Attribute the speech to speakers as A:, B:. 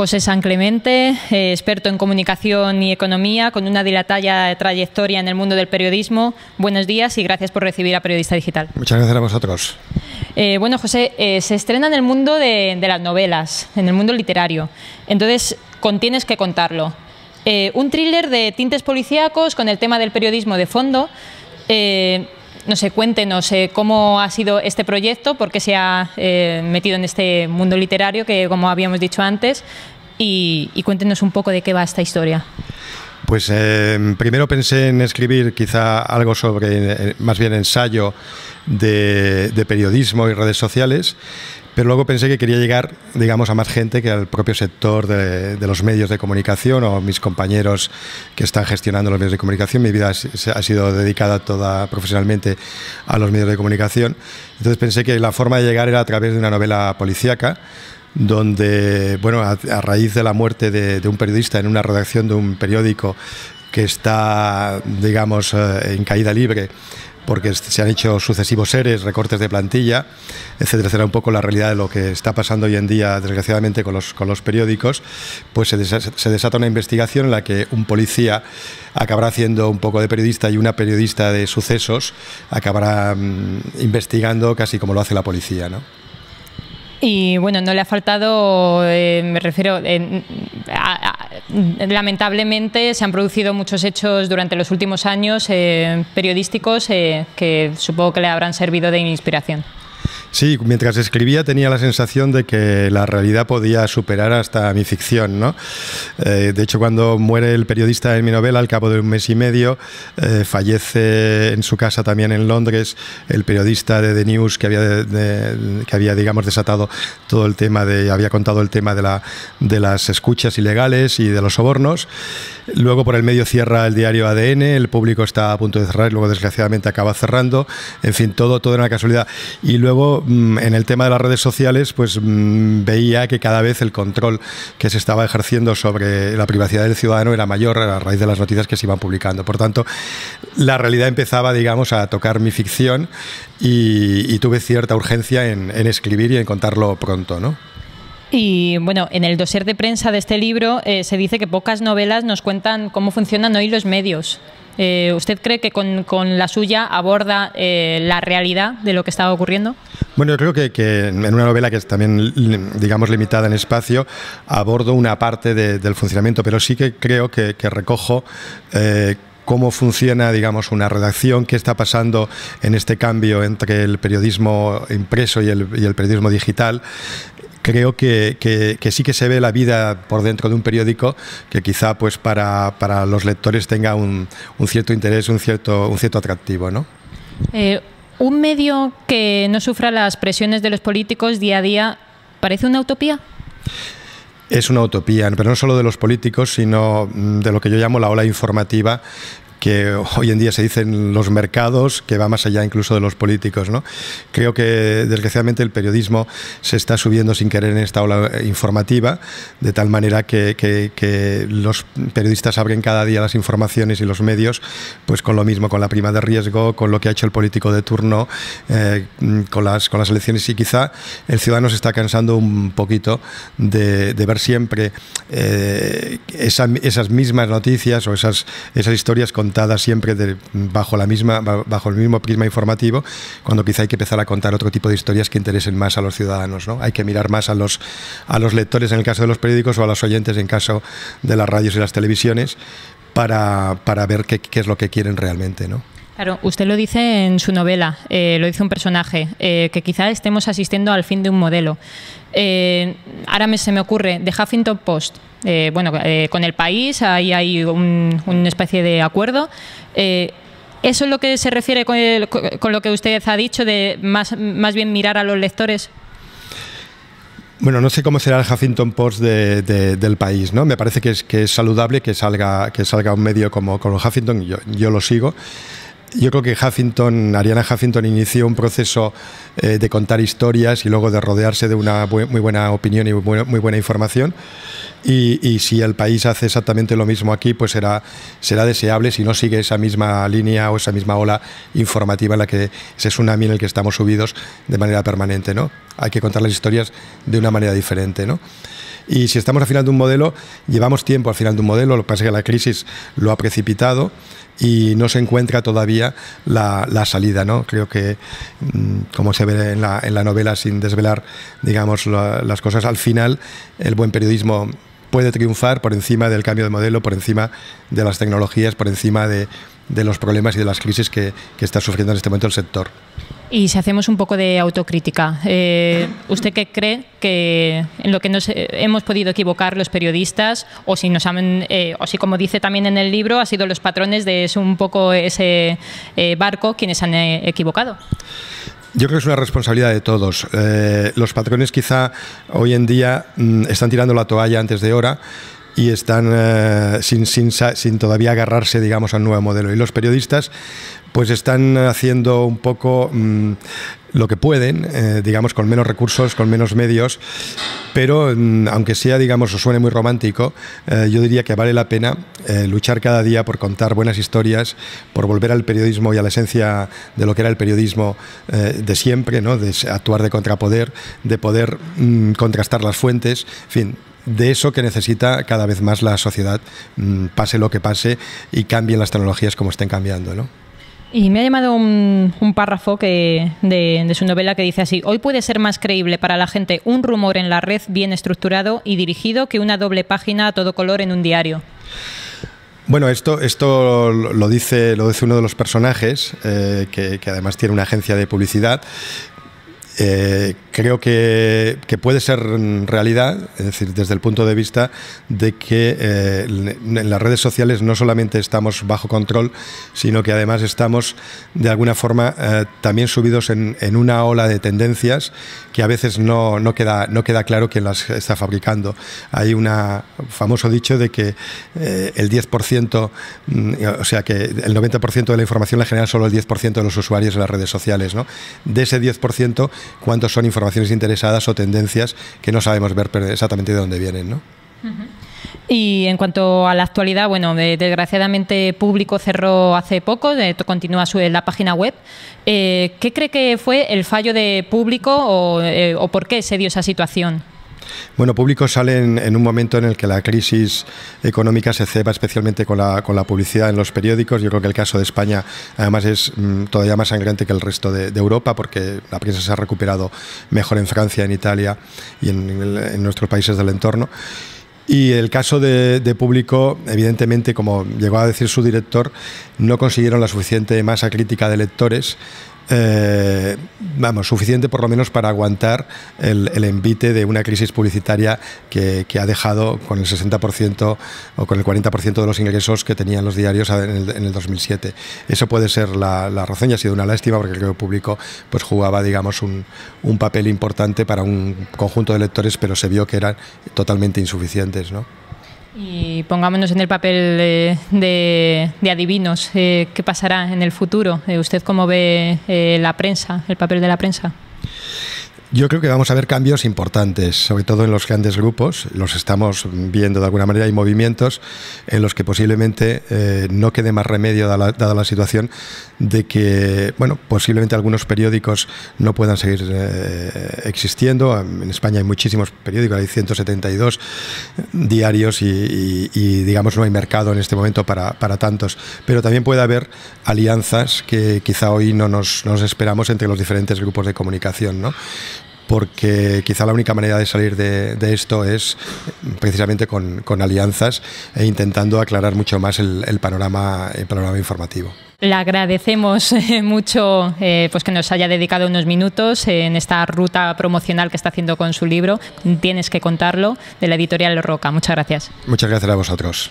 A: José San Clemente, eh, experto en comunicación y economía, con una dilatada trayectoria en el mundo del periodismo. Buenos días y gracias por recibir a Periodista Digital.
B: Muchas gracias a vosotros.
A: Eh, bueno, José, eh, se estrena en el mundo de, las novelas, en el mundo literario. Entonces, contienes que contarlo. un thriller de tintes policíacos con el tema del periodismo de fondo no sé, cuéntenos eh, cómo ha sido este proyecto, por qué se ha eh, metido en este mundo literario, que como habíamos dicho antes, y, cuéntenos un poco de qué va esta historia.
B: Pues eh, primero pensé en escribir quizá algo sobre, más bien ensayo de periodismo y redes sociales pero luego pensé que quería llegar, digamos, a más gente que al propio sector de, los medios de comunicación o mis compañeros que están gestionando los medios de comunicación. Mi vida ha sido dedicada toda profesionalmente a los medios de comunicación. Entonces pensé que la forma de llegar era a través de una novela policíaca donde, bueno, a, raíz de la muerte de, un periodista en una redacción de un periódico que está, digamos, eh, en caída libre, porque se han hecho sucesivos seres, recortes de plantilla, etcétera, etcétera, un poco la realidad de lo que está pasando hoy en día, desgraciadamente, con los, con los periódicos, pues se, desata una investigación en la que un policía acabará haciendo un poco de periodista y una periodista de sucesos acabará mm, investigando casi como lo hace la policía, ¿no?
A: Y bueno, no le ha faltado, eh, me refiero, lamentablemente se han producido muchos hechos durante los últimos años eh, periodísticos eh, que supongo que le habrán servido de inspiración.
B: Sí, mientras escribía tenía la sensación de que la realidad podía superar hasta mi ficción. ¿no? Eh, de hecho, cuando muere el periodista en mi novela, al cabo de un mes y medio, eh, fallece en su casa también en Londres el periodista de The News que había, que había digamos, desatado todo el tema de, había contado el tema de, la, de las escuchas ilegales y de los sobornos. Luego por el medio cierra el diario ADN, el público está a punto de cerrar y luego desgraciadamente acaba cerrando. En fin, todo, todo era una casualidad. Y luego mm, en el tema de las redes sociales, pues mm, veía que cada vez el control que se estaba ejerciendo sobre la privacidad del ciudadano era mayor a raíz de las noticias que se iban publicando. Por tanto, la realidad empezaba, digamos, a tocar mi ficción y, tuve cierta urgencia en, en escribir y en contarlo pronto, ¿no?
A: Y bueno, en el dossier de prensa de este libro eh, se dice que pocas novelas nos cuentan cómo funcionan hoy los medios. Eh, ¿Usted cree que con, la suya aborda eh, la realidad de lo que estaba ocurriendo?
B: Bueno, yo creo que, en una novela que es también, digamos, limitada en espacio, abordo una parte del funcionamiento, pero sí que creo que, recojo cómo funciona, digamos, una redacción, qué está pasando en este cambio entre el periodismo impreso y el periodismo digital, creo que, que, sí que se ve la vida por dentro de un periódico que quizá pues para, para los lectores tenga un, un, cierto interés, un cierto, un cierto atractivo. ¿no?
A: Eh, ¿Un medio que no sufra las presiones de los políticos día a día parece una utopía?
B: Es una utopía, pero no solo de los políticos, sino de lo que yo llamo la ola informativa que hoy en día se dice en los mercados, que va más allá incluso de los políticos. ¿no? Creo que desgraciadamente el periodismo se está subiendo sin querer en esta ola informativa, de tal manera que, que, los periodistas abren cada día las informaciones y los medios, pues con lo mismo, con la prima de riesgo, con lo que ha hecho el político de turno, eh, con, las, con las elecciones y quizá el ciudadano se está cansando un poquito de, de ver siempre eh, esas mismas noticias o esas, esas historias con siempre bajo, la misma, bajo el mismo prisma informativo, cuando quizá hay que empezar a contar otro tipo de historias que interesen más a los ciudadanos. ¿no? Hay que mirar más a los, a los lectores en el caso de los periódicos o a los oyentes en caso de las radios y las televisiones para, para ver qué, qué, es lo que quieren realmente. ¿no?
A: Claro, usted lo dice en su novela, eh, lo dice un personaje, eh, que quizá estemos asistiendo al fin de un modelo. Eh, ahora me, se me ocurre, The Huffington Post, eh, bueno, con el país, ahí hay una especie de acuerdo. ¿Eso es lo que se refiere con, lo que usted ha dicho de más, más bien mirar a los lectores?
B: Bueno, no sé cómo será el Huffington Post del país, ¿no? Me parece que es, que es saludable que salga, que salga un medio como, como Huffington, yo, yo lo sigo. Yo creo que Huffington, Ariana Huffington inició un proceso eh, de contar historias y luego de rodearse de una muy buena opinión y muy buena, información. Y, si el país hace exactamente lo mismo aquí, pues será, será deseable si no sigue esa misma línea o esa misma ola informativa en la que ese tsunami en el que estamos subidos de manera permanente. ¿no? Hay que contar las historias de una manera diferente. ¿no? Y si estamos al final de un modelo, llevamos tiempo al final de un modelo, lo que pasa es que la crisis lo ha precipitado y no se encuentra todavía la, salida. ¿no? Creo que, mm, como se ve en la, en la novela, sin desvelar digamos, las cosas, al final el buen periodismo puede triunfar por encima del cambio de modelo, por encima de las tecnologías, por encima de, de los problemas y de las crisis que, que está sufriendo en este momento el sector.
A: Y si hacemos un poco de autocrítica, eh, ¿usted qué cree que en lo que nos eh, hemos podido equivocar los periodistas, o si nos han, eh, o si como dice también en el libro, ha sido los patrones de un poco ese barco quienes han equivocado?
B: Yo creo que es una responsabilidad de todos. los patrones quizá hoy en día mm, están tirando la toalla antes de hora y están sin, sin, sin, todavía agarrarse, digamos, al nuevo modelo. Y los periodistas pues están haciendo un poco mm, lo que pueden, eh, digamos, con menos recursos, con menos medios, pero mm, aunque sea, digamos, o suene muy romántico, eh, yo diría que vale la pena eh, luchar cada día por contar buenas historias, por volver al periodismo y a la esencia de lo que era el periodismo de siempre, ¿no? de actuar de contrapoder, de poder mm, contrastar las fuentes, en fin, de eso que necesita cada vez más la sociedad, pase lo que pase y cambien las tecnologías como estén cambiando. ¿no?
A: Y me ha llamado un, párrafo que, de, su novela que dice así, hoy puede ser más creíble para la gente un rumor en la red bien estructurado y dirigido que una doble página a todo color en un diario.
B: Bueno, esto, esto lo, dice, lo dice uno de los personajes, eh, que, que, además tiene una agencia de publicidad, eh, creo que, puede ser realidad, es decir, desde el punto de vista de que eh, en las redes sociales no solamente estamos bajo control, sino que además estamos de alguna forma eh, también subidos en, una ola de tendencias que a veces no, queda, no queda claro quién las está fabricando. Hay un famoso dicho de que el 10%, mm, o sea, que el 90% de la información la genera solo el 10% de los usuarios de las redes sociales. ¿no? De ese 10%, cuántos son informaciones interesadas o tendencias que no sabemos ver exactamente de dónde vienen. ¿no?
A: Y en cuanto a la actualidad, bueno, desgraciadamente Público cerró hace poco, continúa su, la página web. Eh, ¿Qué cree que fue el fallo de Público o, eh, o por qué se dio esa situación?
B: Bueno, Público sale en, un momento en el que la crisis económica se ceba especialmente con la, con la, publicidad en los periódicos. Yo creo que el caso de España además es mm, todavía más sangrante que el resto de, Europa porque la prensa se ha recuperado mejor en Francia, en Italia y en, nuestros países del entorno. Y el caso de, de, Público, evidentemente, como llegó a decir su director, no consiguieron la suficiente masa crítica de lectores eh, vamos, suficiente por lo menos para aguantar el, envite de una crisis publicitaria que, ha dejado con el 60% o con el 40% de los ingresos que tenían los diarios en el, 2007. Eso puede ser la, razón y ha sido una lástima porque el público pues, jugaba digamos, un, un papel importante para un conjunto de lectores, pero se vio que eran totalmente insuficientes. ¿no?
A: Y pongámonos en el papel de, adivinos. Eh, ¿Qué pasará en el futuro? Eh, ¿Usted cómo ve eh, la prensa, el papel de la prensa?
B: Yo creo que vamos a ver cambios importantes, sobre todo en los grandes grupos. Los estamos viendo de alguna manera. Hay movimientos en los que posiblemente eh, no quede más remedio, dada la, situación, de que, bueno, posiblemente algunos periódicos no puedan seguir eh, existiendo. En España hay muchísimos periódicos, hay 172 diarios y, digamos, no hay mercado en este momento para, tantos. Pero también puede haber alianzas que quizá hoy no nos, nos esperamos entre los diferentes grupos de comunicación, ¿no? Porque quizá la única manera de salir de, esto es precisamente con, alianzas e intentando aclarar mucho más el, panorama, el panorama informativo.
A: Le agradecemos eh, mucho eh, pues que nos haya dedicado unos minutos en esta ruta promocional que está haciendo con su libro. Tienes que contarlo, de la editorial Roca. Muchas gracias.
B: Muchas gracias a vosotros.